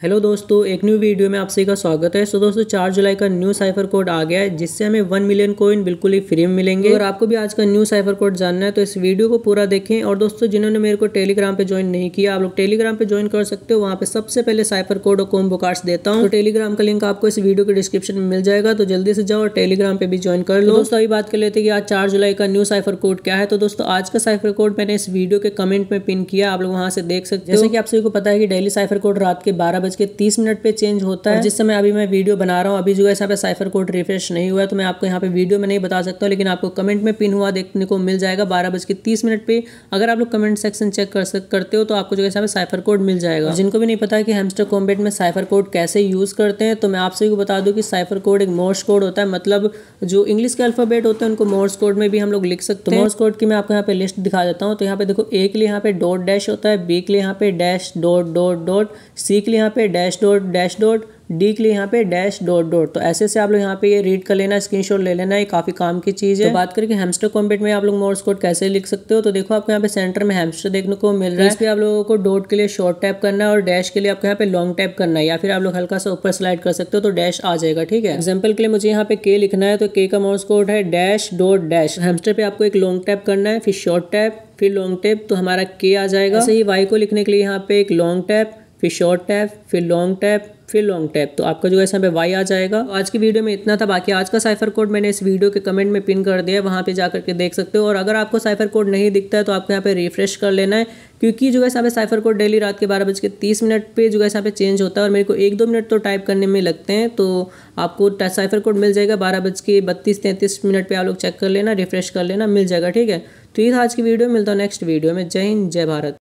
Hello दोस्तों एक new video में आप सभी का स्वागत है। सो so, दोस्तों चार जुलाई का न्यू साइफर कोड आ गया है जिससे हमें वन मिलियन कोइन बिल्कुल ही फ्री में मिलेंगे। और आपको भी आज का न्यू साइफर कोड जानना है तो इस वीडियो को पूरा देखें। और दोस्तों जिन्होंने मेरे को टेलीग्राम पे ज्वाइन नहीं किया आप लोग टेलीग्राम पे ज्वाइन कर सकते हो। वहाँ पे सबसे पहले साइफर कोड और कोम्बो कार्ड्स देता हूँ। तो टेलीग्राम का लिंक आपको इस वीडियो के डिस्क्रिप्शन में मिल जाएगा। तो जल्दी से जाओ और टेलीग्राम पे भी ज्वाइन कर लो। दोस्तों अभी बात कर लेते कि आज चार जुलाई का न्यू साइफर कोड क्या है। तो दोस्तों आज का साइफर कोड मैंने इस वीडियो के कमेंट में पिन किया आप लोग वहाँ से देख सकते हैं। जैसे कि आप सभी को पता है कि डेली साइफर कोड रात के बारह बज के तीस मिनट पे चेंज होता है। जिस समय अभी मैं वीडियो बना रहा हूँ अभी जो है यहाँ पे साइफर कोड रिफ्रेश नहीं हुआ है तो मैं आपको यहाँ पे वीडियो में नहीं बता सकता हूँ लेकिन आपको कमेंट में पिन हुआ देखने को मिल जाएगा बारह बज के तीस मिनट पे। अगर आप लोग कमेंट सेक्शन चेक कर सक करते हो तो आपको जो है यहाँ पे साइफर कोड मिल जाएगा। जिनको भी नहीं पता है कि हेमस्टर कॉम्बेट में साइफर कोड कैसे यूज़ करते हैं तो मैं आप सभी को बता दूँ कि साइफर कोड एक मोर्स कोड होता है। मतलब जो इंग्लिश के अल्फ़ाबेट होते हैं उनको मोर्स कोड में भी हम लोग लिख सकते हैं। मोर्स कोड की मैं आपको यहाँ पे लिस्ट दिखा देता हूँ। तो यहाँ पे देखो ए के लिए यहाँ पे डॉट डैश होता है बी के लिए यहाँ पे dash dot dot dot C के लिए यहाँ पे dash dot dash dot D के लिए यहाँ पे डैश डॉट डॉट। तो ऐसे से आप लोग यहाँ पे ये रीड कर लेना स्क्रीनशॉट ले लेना ये काफ़ी काम की चीज़ है। तो बात करें कि हेमस्टर कॉम्बेट में आप लोग मोर्स कोड कैसे लिख सकते हो तो देखो आपको यहाँ पे सेंटर में हेमस्टर देखने को मिल रहा है। इस पर आप लोगों को डॉट के लिए शॉर्ट टैप करना है और डैश के लिए आपको यहाँ पे लॉन्ग टैप करना है या फिर आप लोग हल्का सा ऊपर स्लाइड कर सकते हो तो डैश आ जाएगा ठीक है? एग्ज़ाम्पल के लिए मुझे यहाँ पे के लिखना है तो के का मोर्स कोड है डैश डॉट डैश हेमस्टर पे आपको एक लॉन्ग टैप करना है फिर शॉर्ट टैप फिर लॉन्ग टैप तो हमारा के आ जाएगा। ऐसे ही वाई को लिखने के लिए यहाँ पे एक लॉन्ग टैप फिर शॉर्ट टैप फिर लॉन्ग टैप फिर लॉन्ग टैप तो आपका जो है यहाँ पे वाई आ जाएगा। आज की वीडियो में इतना था, बाकी आज का साइफर कोड मैंने इस वीडियो के कमेंट में पिन कर दिया वहाँ पे जाकर के देख सकते हो। और अगर आपको साइफर कोड नहीं दिखता है तो आपको यहाँ पे रिफ्रेश कर लेना है, क्योंकि जो है यहाँ पे साइफर कोड डेली रात के बारह बज के तीस मिनट पर जो है यहाँ पे चेंज होता है और मेरे को एक दो मिनट तो टाइप करने में लगते हैं तो आपको साइफर कोड मिल जाएगा। बारह बज के बत्तीस तैंतीस मिनट पर आप लोग चेक कर लेना रिफ्रेश कर लेना, मिल जाएगा, ठीक है? तो ये था आज की वीडियो मिलता हूँ नेक्स्ट वीडियो में। जय हिंद, जय भारत।